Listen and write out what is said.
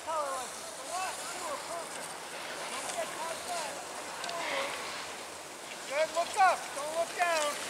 foul tolerances for what? Two or perfect. Don't get outside. Good, look up. Don't look down.